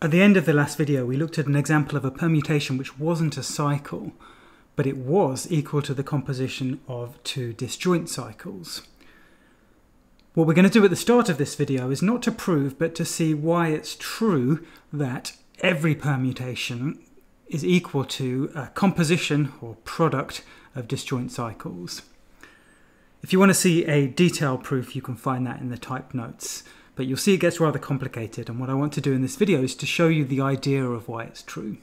At the end of the last video, we looked at an example of a permutation which wasn't a cycle, but it was equal to the composition of two disjoint cycles. What we're going to do at the start of this video is not to prove, but to see why it's true that every permutation is equal to a composition or product of disjoint cycles. If you want to see a detailed proof, you can find that in the type notes but you'll see it gets rather complicated and what I want to do in this video is to show you the idea of why it's true.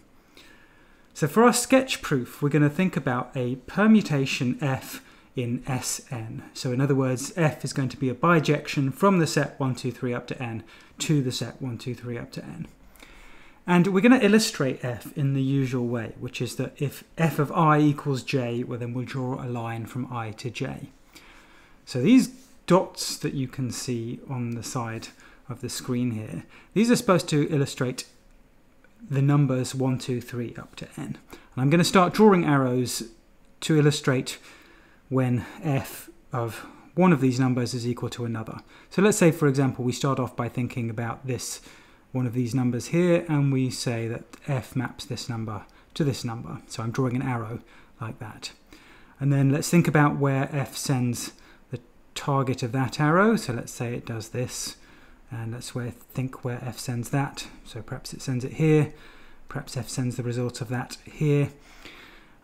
So for our sketch proof, we're going to think about a permutation f in Sn. So in other words, f is going to be a bijection from the set 1, 2, 3 up to n to the set 1, 2, 3 up to n. And we're going to illustrate f in the usual way, which is that if f of i equals j, well then we'll draw a line from i to j. So these dots that you can see on the side of the screen here, these are supposed to illustrate the numbers 1, 2, 3 up to n. And I'm going to start drawing arrows to illustrate when f of one of these numbers is equal to another. So let's say, for example, we start off by thinking about this one of these numbers here, and we say that f maps this number to this number. So I'm drawing an arrow like that. And then let's think about where f sends target of that arrow. So let's say it does this, and let's where, think where f sends that. So perhaps it sends it here, perhaps f sends the result of that here.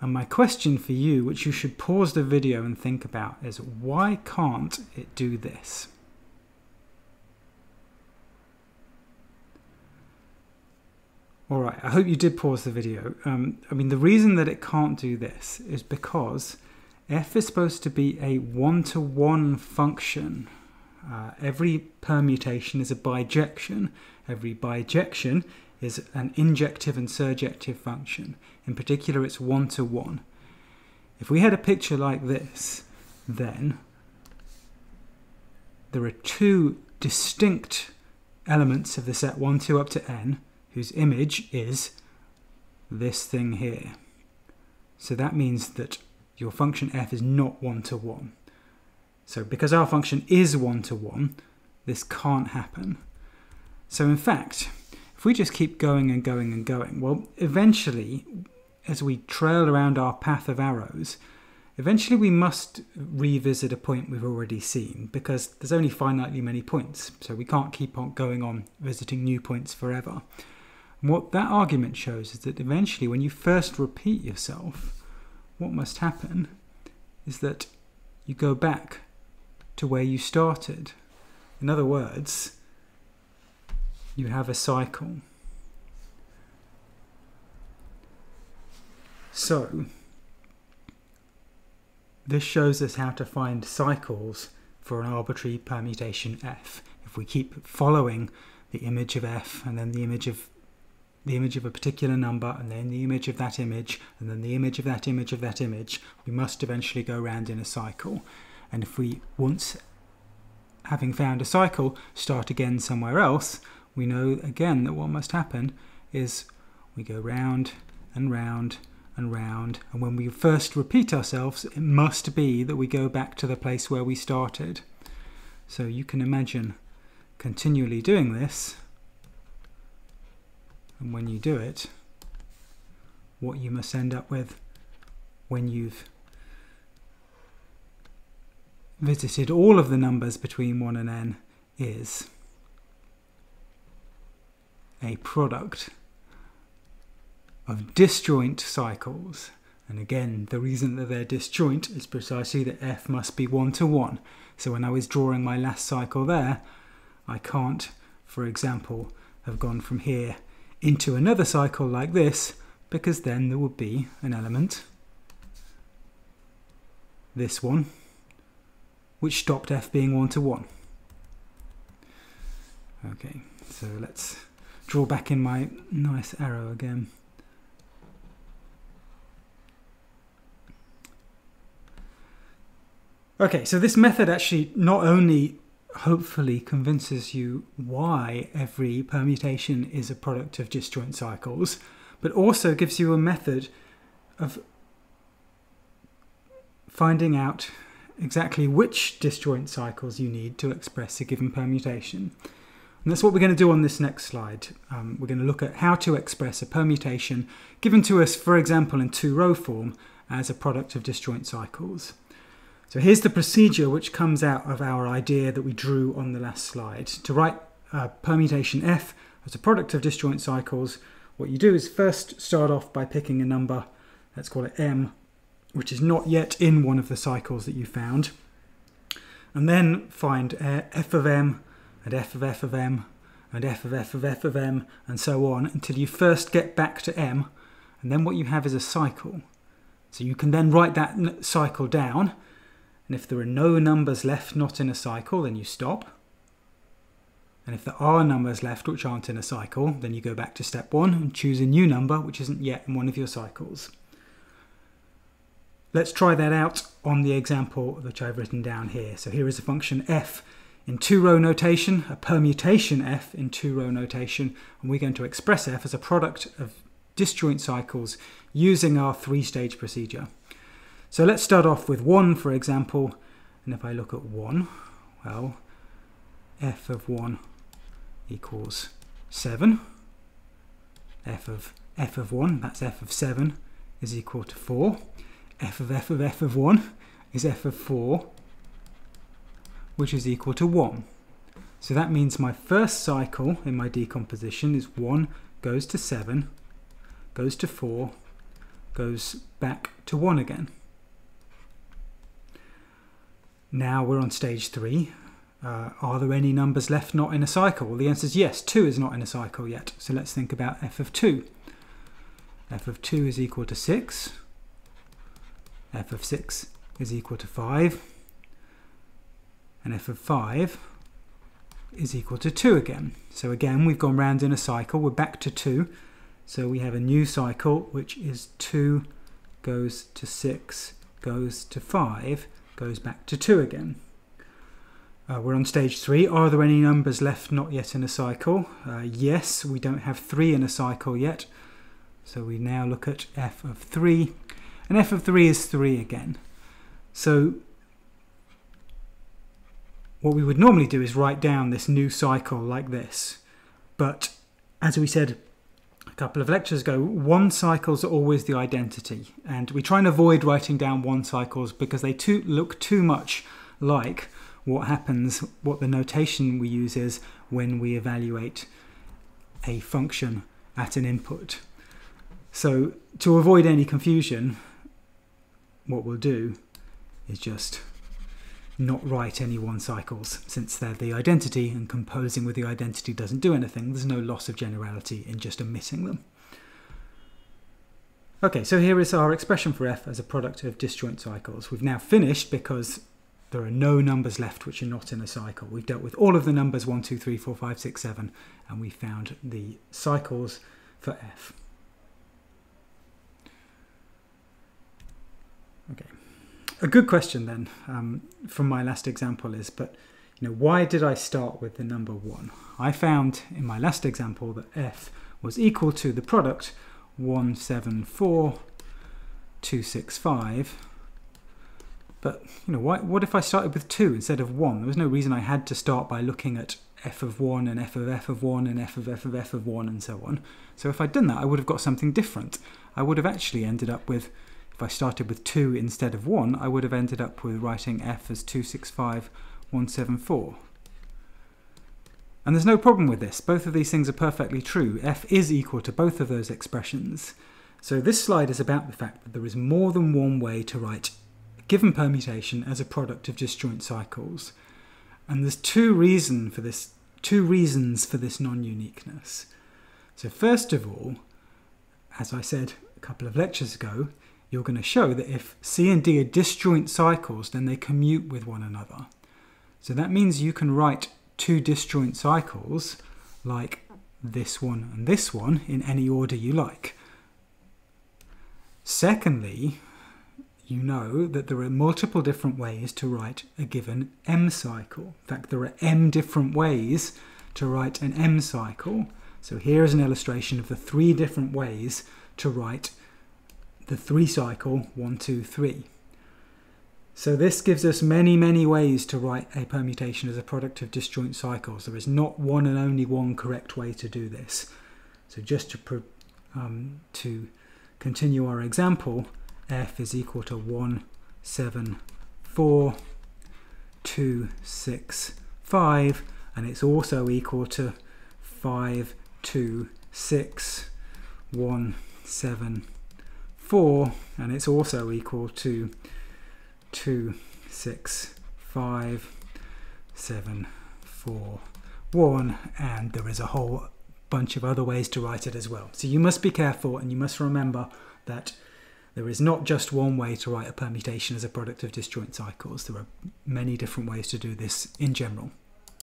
And my question for you, which you should pause the video and think about, is why can't it do this? Alright, I hope you did pause the video. Um, I mean, the reason that it can't do this is because f is supposed to be a one-to-one -one function. Uh, every permutation is a bijection. Every bijection is an injective and surjective function. In particular, it's one-to-one. -one. If we had a picture like this, then there are two distinct elements of the set 1, 2 up to n, whose image is this thing here. So that means that your function f is not one-to-one. So because our function is one-to-one, this can't happen. So in fact, if we just keep going and going and going, well, eventually, as we trail around our path of arrows, eventually we must revisit a point we've already seen because there's only finitely many points, so we can't keep on going on visiting new points forever. And what that argument shows is that eventually when you first repeat yourself, what must happen is that you go back to where you started. In other words, you have a cycle. So, this shows us how to find cycles for an arbitrary permutation f. If we keep following the image of f and then the image of the image of a particular number and then the image of that image and then the image of that image of that image, we must eventually go around in a cycle. And if we once, having found a cycle, start again somewhere else, we know again that what must happen is we go round and round and round. And when we first repeat ourselves, it must be that we go back to the place where we started. So you can imagine continually doing this and when you do it, what you must end up with when you've visited all of the numbers between 1 and n is a product of disjoint cycles. And again, the reason that they're disjoint is precisely that f must be one to one. So when I was drawing my last cycle there, I can't, for example, have gone from here into another cycle like this because then there would be an element, this one, which stopped f being 1 to 1. Okay, so let's draw back in my nice arrow again. Okay, so this method actually not only hopefully convinces you why every permutation is a product of disjoint cycles, but also gives you a method of finding out exactly which disjoint cycles you need to express a given permutation. And that's what we're going to do on this next slide. Um, we're going to look at how to express a permutation given to us, for example, in two-row form as a product of disjoint cycles. So here's the procedure which comes out of our idea that we drew on the last slide. To write a permutation f as a product of disjoint cycles, what you do is first start off by picking a number, let's call it m, which is not yet in one of the cycles that you found, and then find uh, f of m and f of f of m and f of f of f of m and so on until you first get back to m and then what you have is a cycle. So you can then write that cycle down and if there are no numbers left not in a cycle then you stop. And if there are numbers left which aren't in a cycle then you go back to step one and choose a new number which isn't yet in one of your cycles. Let's try that out on the example which I've written down here. So here is a function f in two-row notation, a permutation f in two-row notation, and we're going to express f as a product of disjoint cycles using our three-stage procedure. So let's start off with 1, for example, and if I look at 1, well, f of 1 equals 7. f of f of 1, that's f of 7, is equal to 4 f of f of f of 1 is f of 4, which is equal to 1. So that means my first cycle in my decomposition is 1 goes to 7, goes to 4, goes back to 1 again. Now we're on stage 3. Uh, are there any numbers left not in a cycle? Well, the answer is yes, 2 is not in a cycle yet. So let's think about f of 2. f of 2 is equal to 6 f of 6 is equal to 5 and f of 5 is equal to 2 again. So again we've gone round in a cycle, we're back to 2 so we have a new cycle which is 2 goes to 6 goes to 5 goes back to 2 again. Uh, we're on stage 3. Are there any numbers left not yet in a cycle? Uh, yes, we don't have 3 in a cycle yet. So we now look at f of 3 and f of 3 is 3 again. So what we would normally do is write down this new cycle like this. But as we said couple of lectures ago, one cycles are always the identity. And we try and avoid writing down one cycles because they too, look too much like what happens, what the notation we use is when we evaluate a function at an input. So to avoid any confusion, what we'll do is just not write any one cycles since they're the identity and composing with the identity doesn't do anything. There's no loss of generality in just omitting them. Okay, so here is our expression for f as a product of disjoint cycles. We've now finished because there are no numbers left which are not in a cycle. We've dealt with all of the numbers 1, 2, 3, 4, 5, 6, 7 and we found the cycles for f. Okay. A good question then um, from my last example is, but you know, why did I start with the number 1? I found in my last example that f was equal to the product 174265. But you know, why, what if I started with 2 instead of 1? There was no reason I had to start by looking at f of 1 and f of f of 1 and f of f of f of 1 and so on. So if I'd done that, I would have got something different. I would have actually ended up with if I started with 2 instead of 1, I would have ended up with writing f as 265174. And there's no problem with this. Both of these things are perfectly true. f is equal to both of those expressions. So this slide is about the fact that there is more than one way to write a given permutation as a product of disjoint cycles. And there's two reason for this two reasons for this non-uniqueness. So first of all, as I said a couple of lectures ago, you're going to show that if C and D are disjoint cycles, then they commute with one another. So that means you can write two disjoint cycles like this one and this one in any order you like. Secondly, you know that there are multiple different ways to write a given M cycle. In fact, there are M different ways to write an M cycle. So here is an illustration of the three different ways to write the three cycle, one, two, three. So this gives us many, many ways to write a permutation as a product of disjoint cycles. There is not one and only one correct way to do this. So just to, um, to continue our example, f is equal to 1, 7, 4, 2, 6, 5, and it's also equal to 5, 2, 6, 1, 7, 4, and it's also equal to 2, 6, 5, 7, 4, 1, and there is a whole bunch of other ways to write it as well. So you must be careful and you must remember that there is not just one way to write a permutation as a product of disjoint cycles. There are many different ways to do this in general.